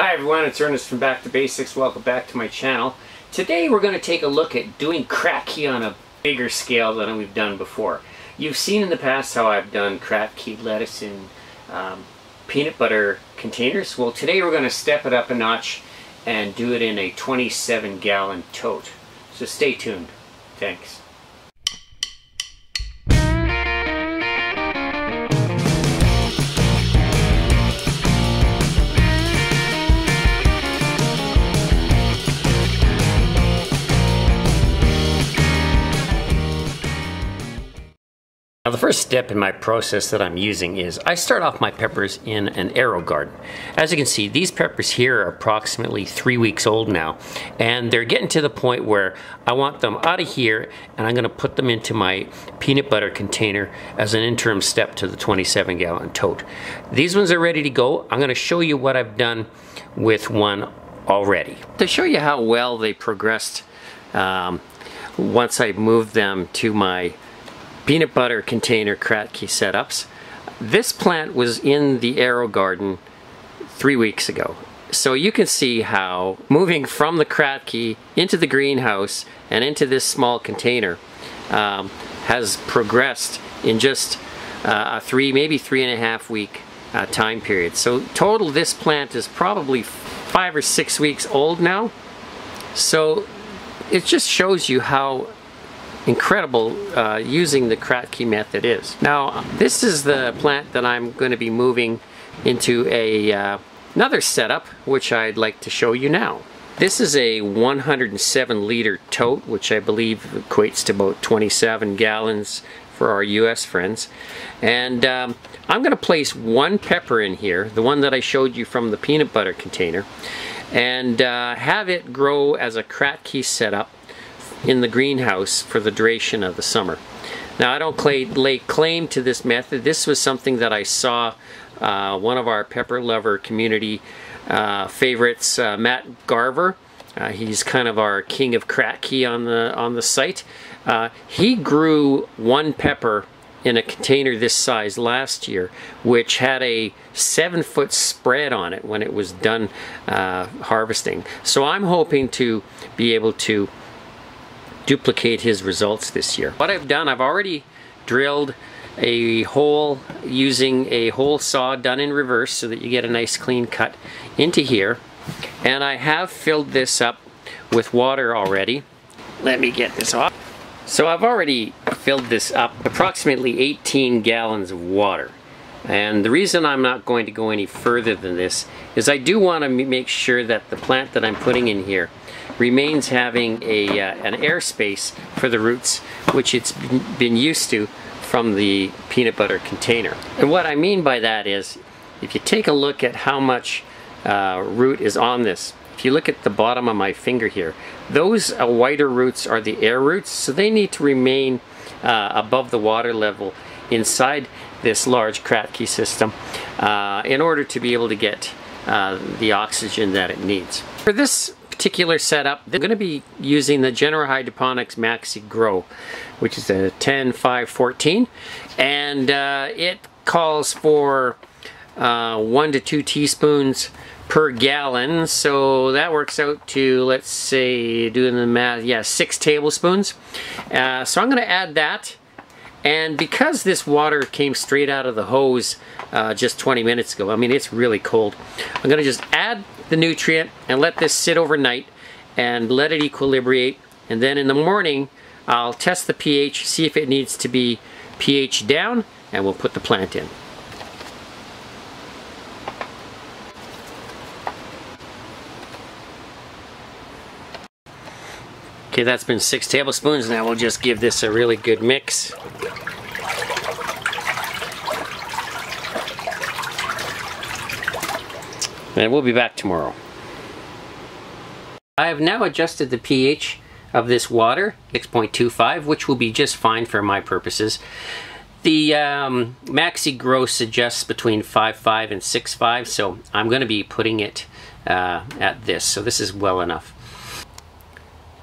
Hi everyone, it's Ernest from Back to Basics. Welcome back to my channel. Today we're going to take a look at doing kratky on a bigger scale than we've done before. You've seen in the past how I've done kratky lettuce in um, peanut butter containers. Well today we're going to step it up a notch and do it in a 27 gallon tote. So stay tuned. Thanks. Now the first step in my process that I'm using is I start off my peppers in an AeroGarden. As you can see, these peppers here are approximately three weeks old now, and they're getting to the point where I want them out of here, and I'm gonna put them into my peanut butter container as an interim step to the 27 gallon tote. These ones are ready to go. I'm gonna show you what I've done with one already. To show you how well they progressed um, once I moved them to my peanut butter container Kratky setups. This plant was in the AeroGarden three weeks ago. So you can see how moving from the Kratky into the greenhouse and into this small container um, has progressed in just uh, a three, maybe three and a half week uh, time period. So total this plant is probably five or six weeks old now. So it just shows you how incredible uh, using the Kratky method is. Now this is the plant that I'm going to be moving into a uh, another setup which I'd like to show you now. This is a 107 liter tote which I believe equates to about 27 gallons for our US friends and um, I'm going to place one pepper in here the one that I showed you from the peanut butter container and uh, have it grow as a Kratky setup in the greenhouse for the duration of the summer. Now I don't lay claim to this method. This was something that I saw uh, one of our pepper lover community uh, favorites, uh, Matt Garver. Uh, he's kind of our king of Kratky on the on the site. Uh, he grew one pepper in a container this size last year, which had a seven foot spread on it when it was done uh, harvesting. So I'm hoping to be able to duplicate his results this year. What I've done, I've already drilled a hole using a hole saw done in reverse so that you get a nice clean cut into here. And I have filled this up with water already. Let me get this off. So I've already filled this up approximately 18 gallons of water. And the reason I'm not going to go any further than this is I do want to make sure that the plant that I'm putting in here remains having a, uh, an airspace for the roots, which it's been used to from the peanut butter container. And what I mean by that is, if you take a look at how much uh, root is on this, if you look at the bottom of my finger here, those uh, whiter roots are the air roots, so they need to remain uh, above the water level inside this large Kratky system uh, in order to be able to get uh, the oxygen that it needs. For this particular setup, they're going to be using the General Hydroponics Maxi Grow, which is a 10-5-14, and uh, it calls for uh, one to two teaspoons per gallon, so that works out to, let's say, doing the math, yeah, six tablespoons. Uh, so I'm going to add that, and because this water came straight out of the hose uh, just 20 minutes ago, I mean, it's really cold, I'm going to just add the nutrient and let this sit overnight and let it equilibrate. And then in the morning, I'll test the pH, see if it needs to be pH down, and we'll put the plant in. Okay, that's been six tablespoons. Now we'll just give this a really good mix. And we'll be back tomorrow. I have now adjusted the pH of this water, 6.25, which will be just fine for my purposes. The um, Maxi Grow suggests between 5.5 and 6.5, so I'm going to be putting it uh, at this, so this is well enough.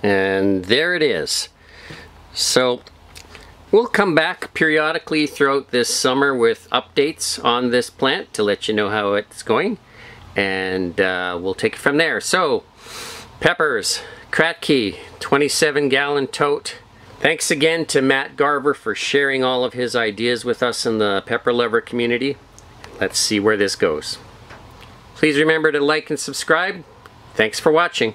And there it is. So we'll come back periodically throughout this summer with updates on this plant to let you know how it's going. and uh, we'll take it from there. So, peppers, Kratky, 27 gallon tote. Thanks again to Matt Garver for sharing all of his ideas with us in the pepper lover community. Let's see where this goes. Please remember to like and subscribe. Thanks for watching.